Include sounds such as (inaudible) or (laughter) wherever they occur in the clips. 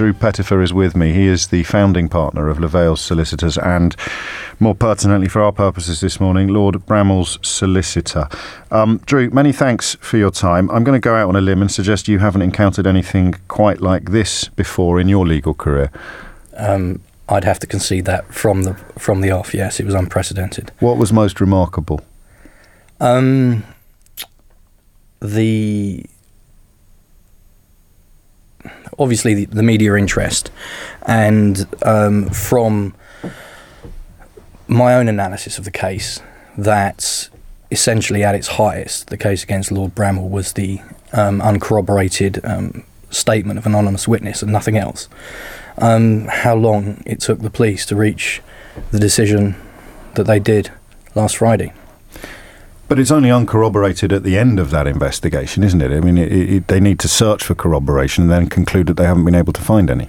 Drew Pettifer is with me. He is the founding partner of Leveille Solicitors and, more pertinently for our purposes this morning, Lord Bramall's solicitor. Um, Drew, many thanks for your time. I'm going to go out on a limb and suggest you haven't encountered anything quite like this before in your legal career. Um, I'd have to concede that from the from the off. Yes, it was unprecedented. What was most remarkable? Um, the obviously the, the media interest, and um, from my own analysis of the case, that essentially at its highest, the case against Lord Bramall was the um, uncorroborated um, statement of anonymous witness and nothing else. Um, how long it took the police to reach the decision that they did last Friday. But it's only uncorroborated at the end of that investigation, isn't it? I mean, it, it, they need to search for corroboration and then conclude that they haven't been able to find any.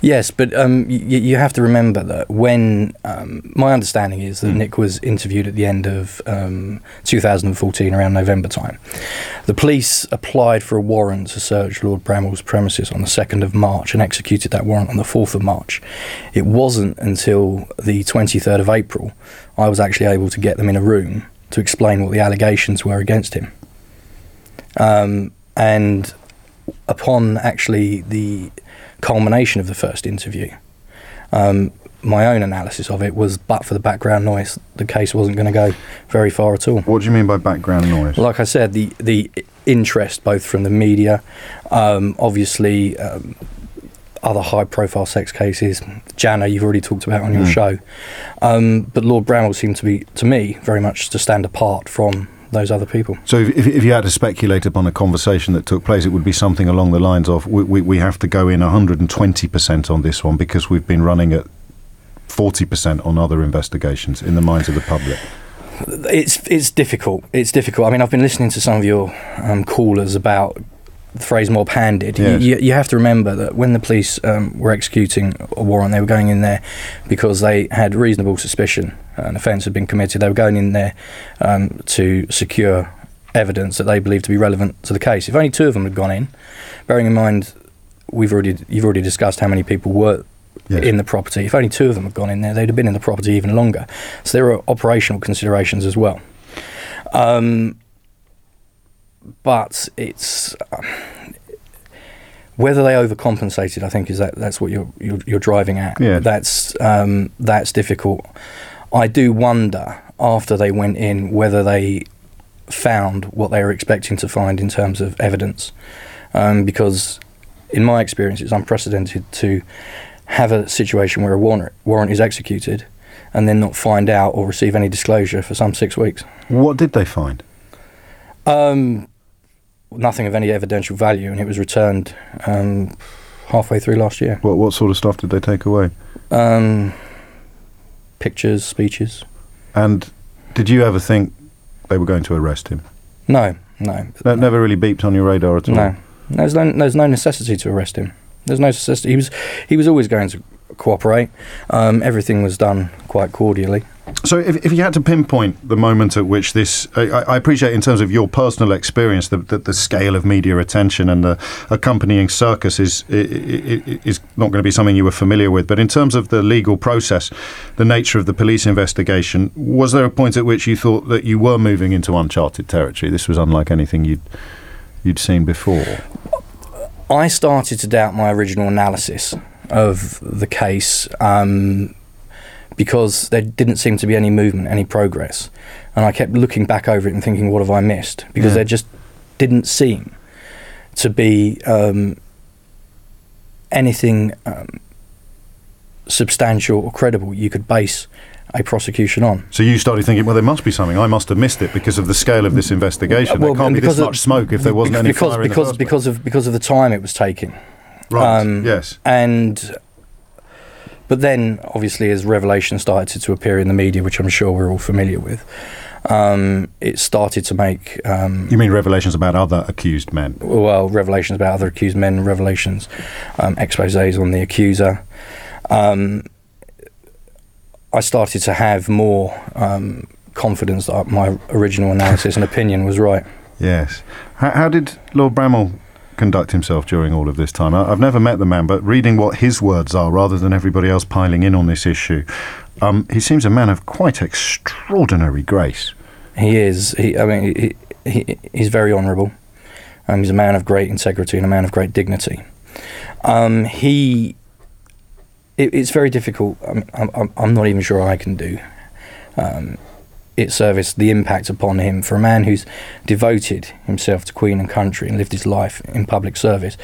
Yes, but um, y- you have to remember that when um, my understanding is that mm. Nick was interviewed at the end of um, 2014, around November time, the police applied for a warrant to search Lord Bramall's premises on the 2nd of March and executed that warrant on the 4th of March. It wasn't until the 23rd of April I was actually able to get them in a room to explain what the allegations were against him. Um, and upon actually the culmination of the first interview, um, my own analysis of it was, but for the background noise, the case wasn't going to go very far at all. What do you mean by background noise? Like I said, the the interest both from the media, um, obviously um, other high profile sex cases. Jana, you've already talked about on your mm. show. Um, but Lord Bramall seemed to be, to me, very much to stand apart from those other people. So, if, if, you had to speculate upon a conversation that took place, it would be something along the lines of we, we, we have to go in 120% on this one because we've been running at 40% on other investigations in the minds of the public. It's it's difficult. It's difficult. I mean, I've been listening to some of your um, callers about phrase mob handed. Yes. You, you, have to remember that when the police um, were executing a warrant, they were going in there because they had reasonable suspicion an offence had been committed. They were going in there um, to secure evidence that they believed to be relevant to the case. If only two of them had gone in, bearing in mind we've already you've already discussed how many people were yes. in the property. If only two of them had gone in there, they'd have been in the property even longer. So there are operational considerations as well. Um, but it's uh, whether they overcompensated. I think is that that's what you're you're, you're driving at. Yeah. That's um, that's difficult. I do wonder after they went in whether they found what they were expecting to find in terms of evidence, um, because in my experience, it's unprecedented to have a situation where a warrant warrant is executed and then not find out or receive any disclosure for some six weeks. What did they find? Um, nothing of any evidential value, and it was returned um, halfway through last year. What what sort of stuff did they take away? Um, pictures, speeches. And did you ever think they were going to arrest him? No, no. That never really beeped on your radar at all. No, there's no there's no necessity to arrest him. There's no necessity. He was he was always going to cooperate. Um, everything was done quite cordially. So, if, if you had to pinpoint the moment at which this, I, I appreciate in terms of your personal experience, the, the, the, scale of media attention and the accompanying circus is, is not going to be something you were familiar with. But in terms of the legal process, the nature of the police investigation, was there a point at which you thought that you were moving into uncharted territory? This was unlike anything you'd you'd seen before. I started to doubt my original analysis of the case. Um, because there didn't seem to be any movement, any progress. And I kept looking back over it and thinking, what have I missed? Because yeah. there just didn't seem to be um, anything um, substantial or credible you could base a prosecution on. So you started thinking, well, there must be something. I must have missed it because of the scale of this investigation. Well, there can't be this much smoke if there wasn't any fire because, fire because, because of because of the time it was taking. Right. Um, yes. And but then, obviously, as revelation started to appear in the media, which I'm sure we're all familiar with, um, it started to make. Um, you mean revelations about other accused men? Well, revelations about other accused men, revelations, um, exposes on the accuser. Um, I started to have more um, confidence that my original analysis and opinion was right. Yes. How, how did Lord Bramall conduct himself during all of this time? I, I've never met the man, but reading what his words are rather than everybody else piling in on this issue, um, he seems a man of quite extraordinary grace. He is. He, I mean, he, he, he's very honourable. Um, he's a man of great integrity and a man of great dignity. Um, he. It, it's very difficult. I'm, I'm, I'm not even sure I can do. It service the impact upon him for a man who's devoted himself to Queen and country and lived his life in public service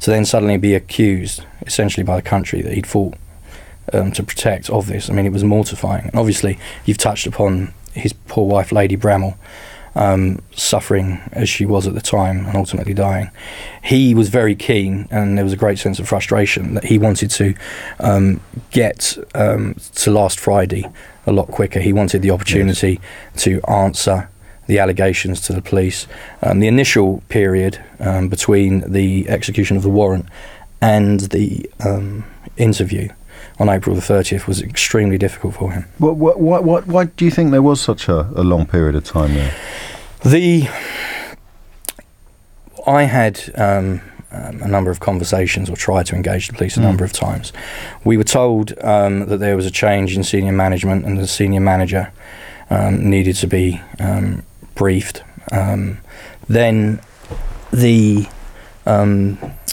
to then suddenly be accused essentially by the country that he'd fought um, to protect of this. I mean, it was mortifying. And obviously, you've touched upon his poor wife, Lady Bramall, um, suffering as she was at the time and ultimately dying. He was very keen, and there was a great sense of frustration that he wanted to um, get um, to last Friday a lot quicker. He wanted the opportunity yes. to answer the allegations to the police. Um, the initial period um, between the execution of the warrant and the um, interview on April the 30th was extremely difficult for him. What, what, what, what, why do you think there was such a, a long period of time there? The I had um, um, a number of conversations or tried to engage the police a mm. number of times. We were told um, that there was a change in senior management and the senior manager um, needed to be um, briefed. Um, then the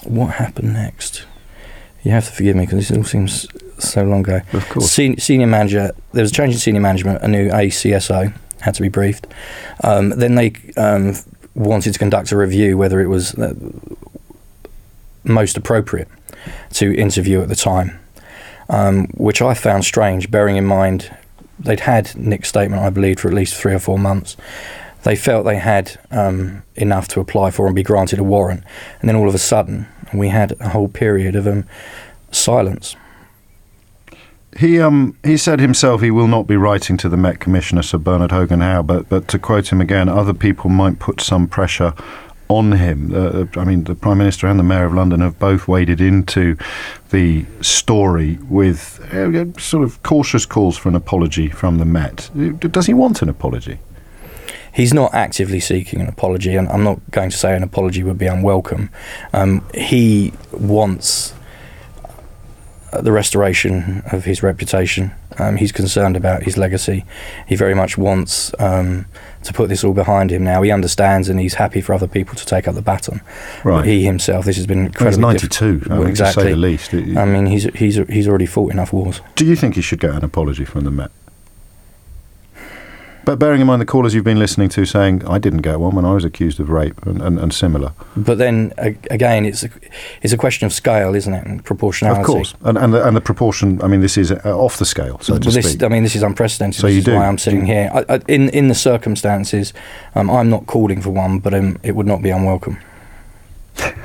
what happened next? You have to forgive me because this all seems so long ago. Of course. Sen- senior manager, there was a change in senior management, a new ACSO had to be briefed. Um, then they um, wanted to conduct a review whether it was uh, most appropriate to interview at the time, um, which I found strange, bearing in mind they'd had Nick's statement, I believe, for at least three or four months. They felt they had um, enough to apply for and be granted a warrant, and then all of a sudden we had a whole period of um, silence. He um he said himself he will not be writing to the Met Commissioner Sir Bernard Hogan Howe, but but to quote him again, other people might put some pressure on him. Uh, I mean, the Prime Minister and the Mayor of London have both waded into the story with uh, sort of cautious calls for an apology from the Met. Does he want an apology? He's not actively seeking an apology, and I'm not going to say an apology would be unwelcome. Um, he wants uh, the restoration of his reputation. Um, he's concerned about his legacy. He very much wants um, to put this all behind him now. He understands and he's happy for other people to take up the baton. Right. But he himself, this has been incredibly. Well, he's 92, I mean, exactly. to say the least. I mean, he's, he's, he's already fought enough wars. Do you think he should get an apology from the Met? But bearing in mind the callers you've been listening to saying, I didn't get one when I was accused of rape and, and, and similar. But then again, it's a, it's a question of scale, isn't it? And proportionality. Of course. And, and, the, and the proportion, I mean, this is uh, off the scale, so to this, speak. I mean, this is unprecedented. So this you do. why I'm sitting here. I, I, in, in the circumstances, um, I'm not calling for one, but um, it would not be unwelcome.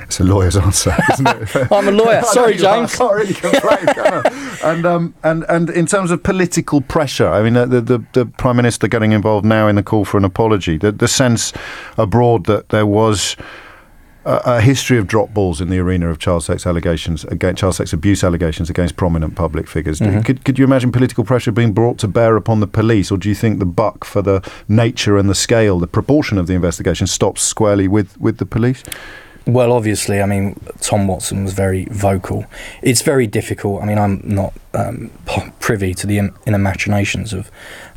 It's a lawyer's answer, isn't it? (laughs) I'm a lawyer. (laughs) Sorry, James. I can't really complain. can and um, and and in terms of political pressure, I mean, the, the the prime minister getting involved now in the call for an apology, the the sense abroad that there was. A, a history of drop balls in the arena of child sex allegations, against child sex abuse allegations against prominent public figures. Mm-hmm. Could, could you imagine political pressure being brought to bear upon the police, or do you think the buck for the nature and the scale, the proportion of the investigation stops squarely with, with the police? Well, obviously, I mean, Tom Watson was very vocal. It's very difficult. I mean, I'm not um, privy to the inner machinations of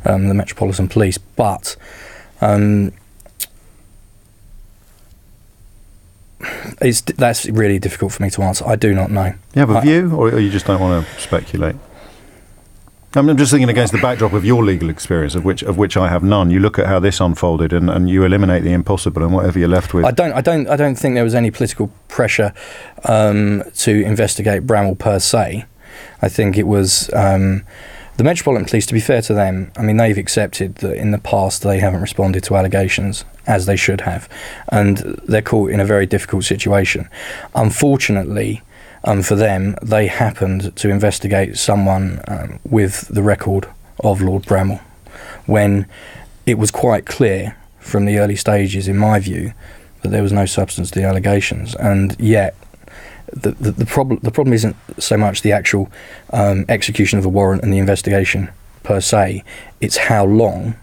um, the Metropolitan Police, but um, it's that's really difficult for me to answer. I do not know. You have a I, view, or you just don't want to speculate? I'm just thinking against the backdrop of your legal experience, of which of which I have none. You look at how this unfolded, and, and you eliminate the impossible, and whatever you're left with. I don't, I don't, I don't think there was any political pressure um, to investigate Bramall per se. I think it was um, the Metropolitan Police. To be fair to them, I mean they've accepted that in the past they haven't responded to allegations as they should have, and they're caught in a very difficult situation. Unfortunately um, for them, they happened to investigate someone um, with the record of Lord Bramall when it was quite clear from the early stages, in my view, that there was no substance to the allegations. And yet, the, the, the problem the problem isn't so much the actual um, execution of a warrant and the investigation per se; it's how long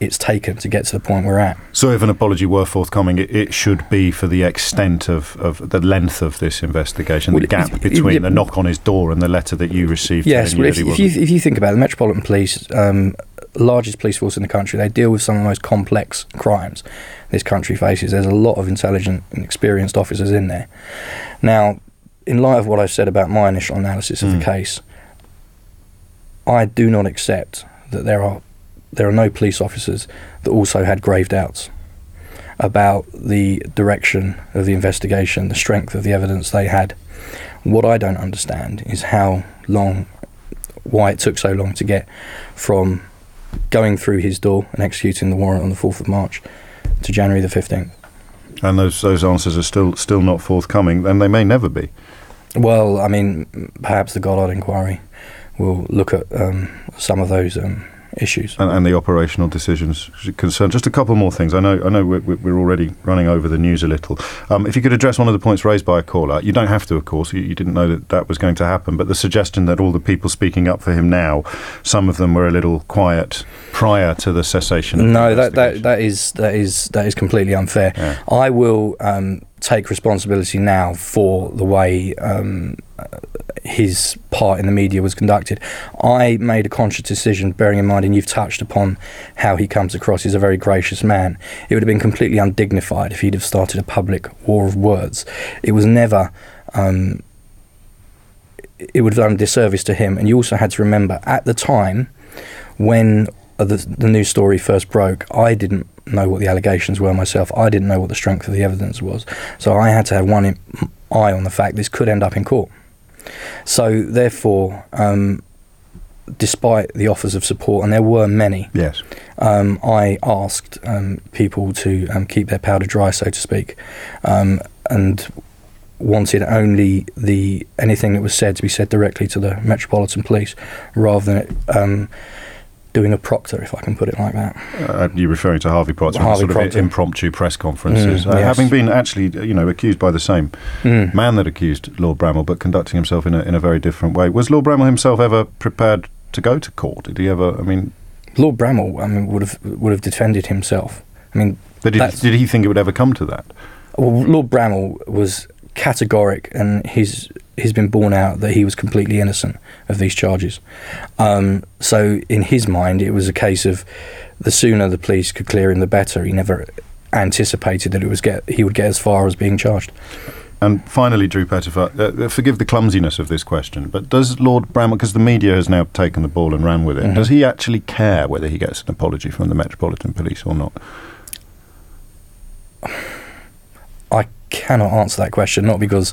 it's taken to get to the point we're at. So, if an apology were forthcoming, it, it should be for the extent of, of the length of this investigation, Well, the gap it- between it- the knock on his door and the letter that you received. Yes, well, if, if, you, if you think about it, the Metropolitan Police, um, largest police force in the country, they deal with some of the most complex crimes this country faces. There's a lot of intelligent and experienced officers in there. Now, in light of what I've said about my initial analysis of Mm. the case, I do not accept that there are there are no police officers that also had grave doubts about the direction of the investigation, the strength of the evidence they had. What I don't understand is how long, why it took so long to get from going through his door and executing the warrant on the 4th of March to January the 15th. and those those answers are still still not forthcoming, and they may never be. Well, I mean, perhaps the Goddard inquiry will look at um, some of those um, issues. and, and the operational decisions concerned. Just a couple more things. I know, I know, we're, we're already running over the news a little. Um, if you could address one of the points raised by a caller, you don't have to, of course. You, you didn't know that that was going to happen, but the suggestion that all the people speaking up for him now, some of them were a little quiet prior to the cessation. Of No, the that, that that is that is that is completely unfair. Yeah. I will um, take responsibility now for the way um, his part in the media was conducted. I made a conscious decision, bearing in mind, and you've touched upon how he comes across. He's a very gracious man. It would have been completely undignified if he'd have started a public war of words. It was never. Um, it would have done a disservice to him. And you also had to remember at the time when the, the news story first broke, I didn't know what the allegations were myself. I didn't know what the strength of the evidence was. So I had to have one in, eye on the fact this could end up in court. So therefore, um, despite the offers of support, and there were many, Yes. um, I asked um, people to um, keep their powder dry, so to speak, um, and wanted only the anything that was said to be said directly to the Metropolitan Police, rather than it, um, doing a proctor, if I can put it like that. Uh, you're referring to Harvey Proctor, Harvey sort of impromptu press conferences, Mm, uh, yes. having been actually, you know, accused by the same Mm. man that accused Lord Bramall, but conducting himself in a in a very different way. Was Lord Bramall himself ever prepared to go to court? Did he ever? I mean, Lord Bramall, I mean, would have would have defended himself. I mean, But did, did he think it would ever come to that? well, Lord Bramall was categoric, and he's he's been borne out that he was completely innocent of these charges. Um, so in his mind, it was a case of the sooner the police could clear him, the better. He never anticipated that it was get he would get as far as being charged. And finally, Drew Pettifer, uh, forgive the clumsiness of this question, but does Lord Bramall, because the media has now taken the ball and ran with it, Mhm. does he actually care whether he gets an apology from the Metropolitan Police or not? I cannot answer that question, not because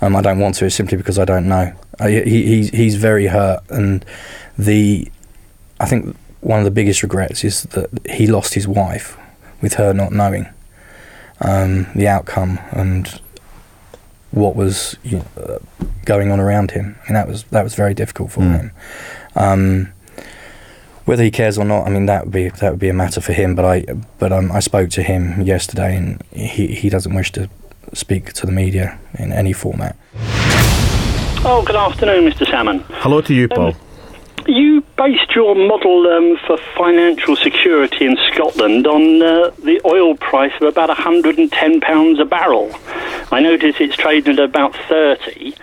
um, I don't want to, it's simply because I don't know. I, he, he's, he's very hurt, and the I think one of the biggest regrets is that he lost his wife with her not knowing um, the outcome and what was you know, going on around him, and that was that was very difficult for Mm. him. Um, whether he cares or not, I mean that would be that would be a matter for him. But I but um, I spoke to him yesterday, and he he doesn't wish to speak to the media in any format. Oh, good afternoon, Mr. Salmond. Hello to you, Paul. You based your model um, for financial security in Scotland on uh, the oil price of about £110 a barrel. I notice it's trading at about 30